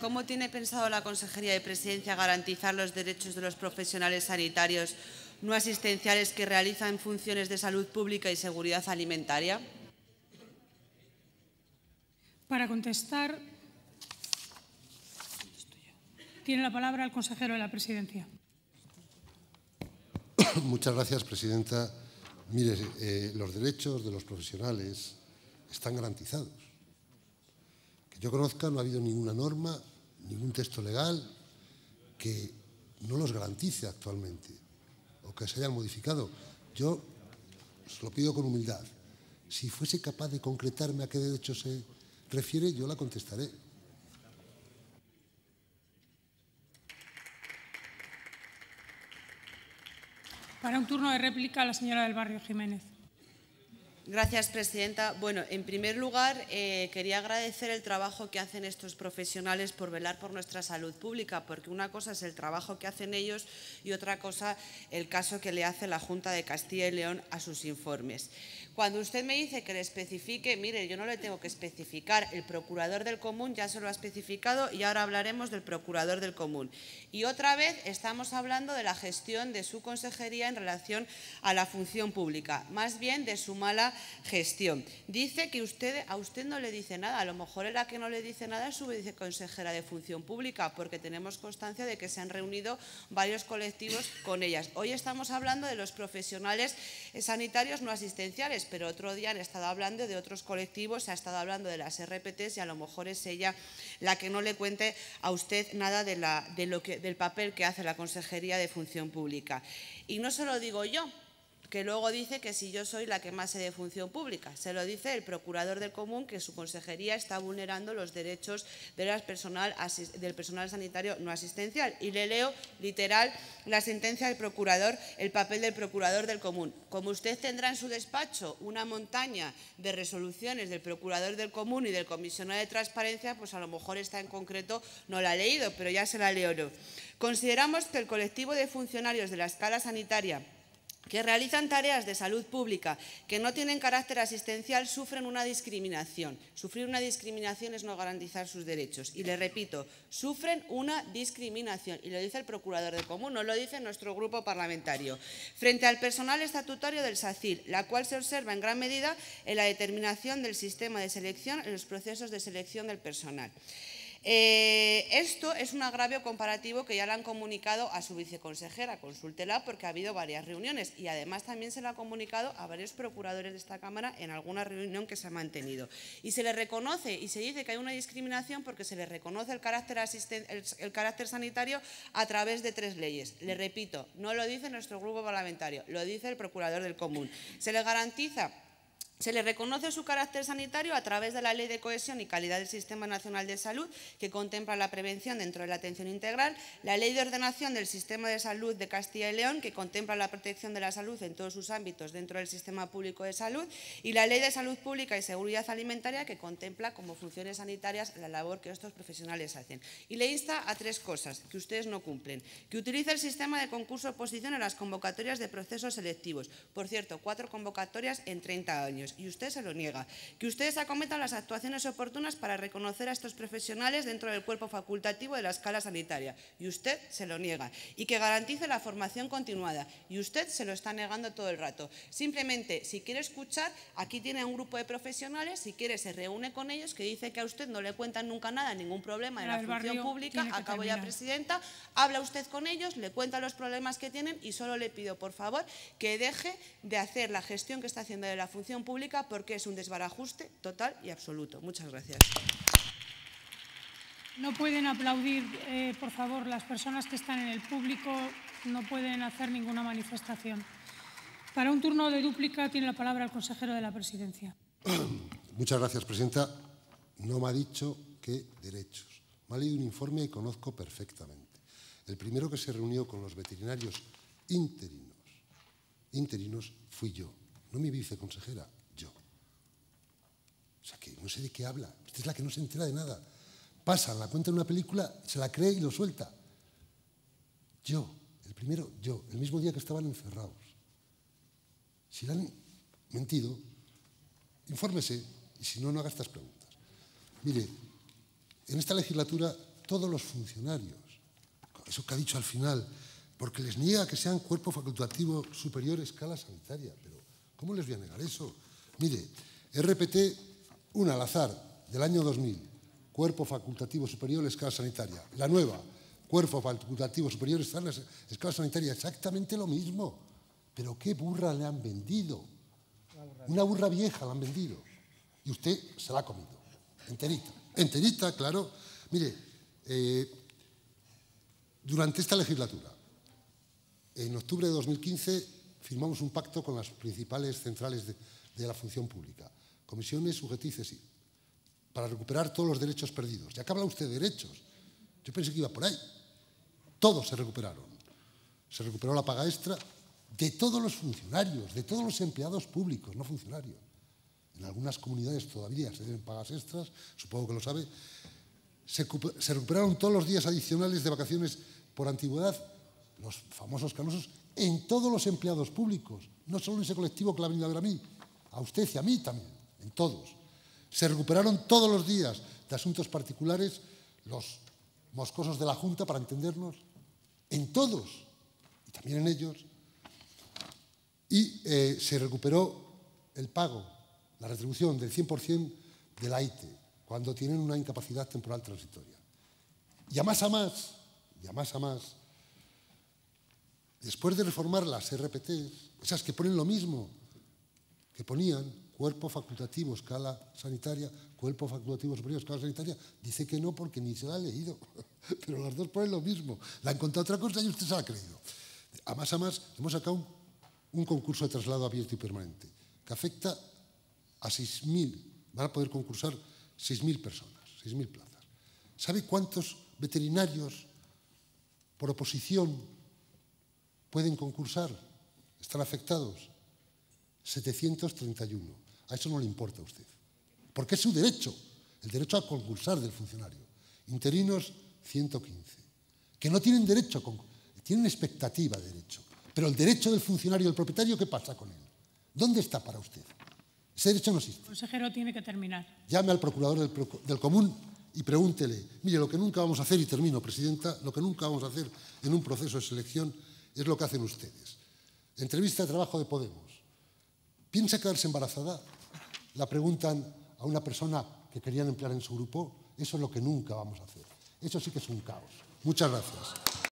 ¿Cómo tiene pensado la Consejería de Presidencia garantizar los derechos de los profesionales sanitarios no asistenciales que realizan funciones de salud pública y seguridad alimentaria? Para contestar, tiene la palabra el consejero de la Presidencia. Muchas gracias, Presidenta. Mire, eh, los derechos de los profesionales están garantizados. Yo conozca, no ha habido ninguna norma, ningún texto legal que no los garantice actualmente o que se hayan modificado. Yo os lo pido con humildad. Si fuese capaz de concretarme a qué derecho se refiere, yo la contestaré. Para un turno de réplica, la señora del Barrio Jiménez. Gracias, presidenta. Bueno, en primer lugar, eh, quería agradecer el trabajo que hacen estos profesionales por velar por nuestra salud pública, porque una cosa es el trabajo que hacen ellos y otra cosa el caso que le hace la Junta de Castilla y León a sus informes. Cuando usted me dice que le especifique, mire, yo no le tengo que especificar, el procurador del común ya se lo ha especificado y ahora hablaremos del procurador del común. Y otra vez estamos hablando de la gestión de su consejería en relación a la función pública, más bien de su mala gestión. Dice que usted, a usted no le dice nada, a lo mejor la que no le dice nada es su viceconsejera de función pública, porque tenemos constancia de que se han reunido varios colectivos con ellas. Hoy estamos hablando de los profesionales sanitarios no asistenciales, pero otro día han estado hablando de otros colectivos, se ha estado hablando de las RPTs y a lo mejor es ella la que no le cuente a usted nada de, lo del papel que hace la Consejería de Función Pública. Y no se lo digo yo, que luego dice que si yo soy la que más sé de función pública. Se lo dice el procurador del común que su consejería está vulnerando los derechos del personal sanitario no asistencial. Y le leo literal la sentencia del procurador, el papel del procurador del común. Como usted tendrá en su despacho una montaña de resoluciones del procurador del común y del comisionado de transparencia, pues a lo mejor esta en concreto no la ha leído, pero ya se la leo yo. Consideramos que el colectivo de funcionarios de la escala sanitaria que realizan tareas de salud pública que no tienen carácter asistencial sufren una discriminación. Sufrir una discriminación es no garantizar sus derechos. Y le repito, sufren una discriminación. Y lo dice el Procurador del Común, no lo dice nuestro grupo parlamentario. Frente al personal estatutario del SACIR, la cual se observa en gran medida en la determinación del sistema de selección en los procesos de selección del personal. Eh, esto es un agravio comparativo que ya le han comunicado a su viceconsejera, consúltela porque ha habido varias reuniones y además también se lo ha comunicado a varios procuradores de esta Cámara en alguna reunión que se ha mantenido. Y se le reconoce y se dice que hay una discriminación porque se le reconoce el carácter, el carácter sanitario a través de tres leyes. Le repito, no lo dice nuestro grupo parlamentario, lo dice el procurador del común. Se le garantiza se le reconoce su carácter sanitario a través de la Ley de Cohesión y Calidad del Sistema Nacional de Salud, que contempla la prevención dentro de la atención integral, la Ley de Ordenación del Sistema de Salud de Castilla y León, que contempla la protección de la salud en todos sus ámbitos dentro del sistema público de salud, y la Ley de Salud Pública y Seguridad Alimentaria, que contempla como funciones sanitarias la labor que estos profesionales hacen. Y le insta a tres cosas que ustedes no cumplen. Que utilice el sistema de concurso-oposición en las convocatorias de procesos selectivos. Por cierto, cuatro convocatorias en 30 años y usted se lo niega. Que ustedes acometan las actuaciones oportunas para reconocer a estos profesionales dentro del cuerpo facultativo de la escala sanitaria y usted se lo niega. Y que garantice la formación continuada y usted se lo está negando todo el rato. Simplemente, si quiere escuchar, aquí tiene un grupo de profesionales, si quiere se reúne con ellos, que dice que a usted no le cuentan nunca nada, ningún problema en la, función pública, acabo ya presidenta, habla usted con ellos, le cuenta los problemas que tienen y solo le pido, por favor, que deje de hacer la gestión que está haciendo de la función pública porque es un desbarajuste total y absoluto. Muchas gracias. No pueden aplaudir, eh, por favor, las personas que están en el público no pueden hacer ninguna manifestación. Para un turno de dúplica tiene la palabra el consejero de la presidencia. Muchas gracias, presidenta. No me ha dicho qué derechos. Me ha leído un informe y conozco perfectamente. El primero que se reunió con los veterinarios interinos, interinos fui yo, no mi viceconsejera, no sé de qué habla. Usted es la que no se entera de nada. Pasa, la cuenta en una película, se la cree y lo suelta. Yo, el primero, yo, el mismo día que estaban encerrados. Si le han mentido, infórmese y si no, no haga estas preguntas. Mire, en esta legislatura todos los funcionarios. Eso que ha dicho al final, porque les niega que sean cuerpo facultativo superior a escala sanitaria. Pero, ¿cómo les voy a negar eso? Mire, RPT, una al azar, del año 2000, cuerpo facultativo superior escala sanitaria. La nueva, cuerpo facultativo superior escala sanitaria, exactamente lo mismo. Pero qué burra le han vendido. Una burra vieja la han vendido. Y usted se la ha comido. Enterita. Enterita, claro. Mire, eh, durante esta legislatura, en octubre de 2015, firmamos un pacto con las principales centrales de, la función pública, comisiones, y para recuperar todos los derechos perdidos. Ya que habla usted de derechos, yo pensé que iba por ahí. Todos se recuperaron. Se recuperó la paga extra de todos los funcionarios, de todos los empleados públicos, no funcionarios. En algunas comunidades todavía se deben pagas extras, supongo que lo sabe. Se, se recuperaron todos los días adicionales de vacaciones por antigüedad los famosos canosos, en todos los empleados públicos, no solo en ese colectivo que la ha venido a ver a mí, a usted y a mí también, en todos. Se recuperaron todos los días de asuntos particulares los moscosos de la Junta, para entendernos, en todos, y también en ellos, y eh, se recuperó el pago, la retribución del 100% del AITE, cuando tienen una incapacidad temporal transitoria. Y a más a más, y a más a más, después de reformar las RPT, esas que ponen lo mismo que ponían, cuerpo facultativo, escala sanitaria, cuerpo facultativo superior, escala sanitaria, dice que no porque ni se la ha leído. Pero las dos ponen lo mismo. La ha encontrado otra cosa y usted se la ha creído. A más a más, hemos sacado un, concurso de traslado abierto y permanente que afecta a 6.000, van a poder concursar 6.000 personas, 6.000 plazas. ¿Sabe cuántos veterinarios por oposición pueden concursar, están afectados. 731. A eso no le importa a usted. Porque es su derecho, el derecho a concursar del funcionario. Interinos, 115. Que no tienen derecho, tienen expectativa de derecho. Pero el derecho del funcionario, del propietario, ¿qué pasa con él? ¿Dónde está para usted? Ese derecho no existe. El consejero tiene que terminar. Llame al procurador del, del común y pregúntele, mire, lo que nunca vamos a hacer, y termino, Presidenta, lo que nunca vamos a hacer en un proceso de selección es lo que hacen ustedes. Entrevista de trabajo de Podemos. ¿Piensa quedarse embarazada? La preguntan a una persona que querían emplear en su grupo. Eso es lo que nunca vamos a hacer. Eso sí que es un caos. Muchas gracias.